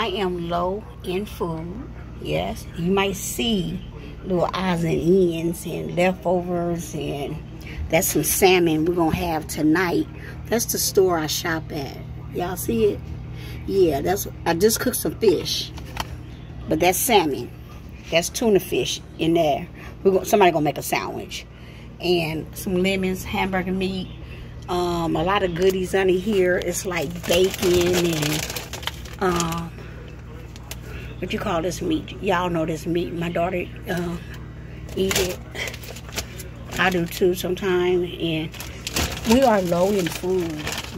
I am low in food. Yes, you might see little odds and ends and leftovers and that's some salmon we're gonna have tonight. That's the store I shop at. Y'all see it? Yeah, that's I just cooked some fish. But that's salmon. That's tuna fish in there. We're gonna, somebody gonna make a sandwich. And some lemons, hamburger meat, um, a lot of goodies under here. It's like bacon and um, what you call this meat? Y'all know this meat. My daughter uh, eat it. I do too sometimes. And we are low in food.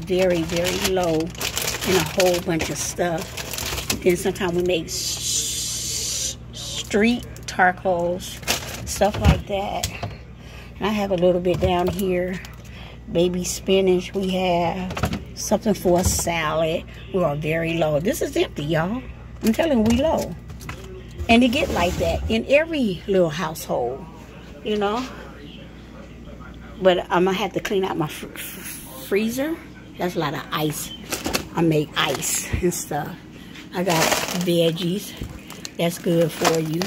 Very, very low in a whole bunch of stuff. Then sometimes we make street tacos, stuff like that. And I have a little bit down here. Baby spinach we have. Something for a salad. We are very low. This is empty, y'all. I'm telling we low. And it get like that in every little household, you know. But I'm gonna have to clean out my fr freezer. That's a lot of ice. I make ice and stuff. I got veggies. That's good for you.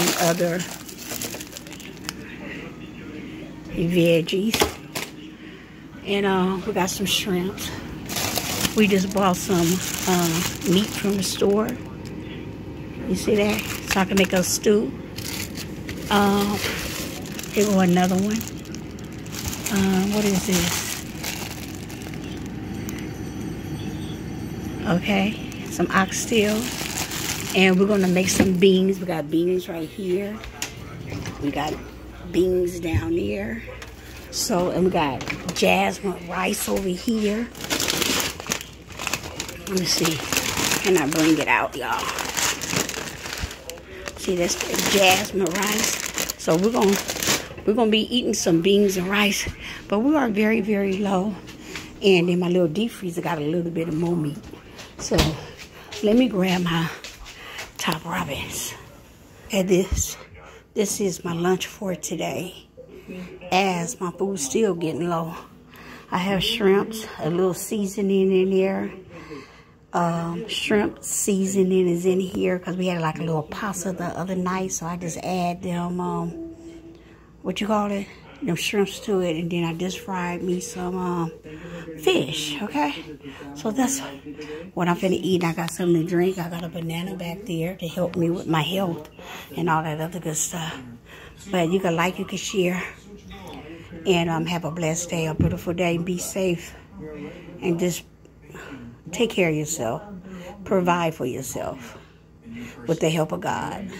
And other veggies. And uh, we got some shrimps. We just bought some uh, meat from the store. You see that? So I can make a stew. Um, here go another one. Uh, what is this? Okay, some oxtail. And we're gonna make some beans. We got beans right here. We got beans down there. So, and we got jasmine rice over here. Let me see. Can I bring it out, y'all? See, that's jasmine rice. So we're gonna we're gonna be eating some beans and rice, but we are very, very low. And in my little deep freezer got a little bit of more meat. So let me grab my top robins. And this this is my lunch for today as my food's still getting low. I have shrimps, a little seasoning in there. Um, shrimp seasoning is in here because we had like a little pasta the other night. So I just add them, um, what you call it? Them shrimps to it. And then I just fried me some um, fish, okay? So that's what I'm finna eat. I got something to drink. I got a banana back there to help me with my health and all that other good stuff. But you can like, you can share. And um, have a blessed day, a beautiful day. Be safe. And just take care of yourself. Provide for yourself with the help of God.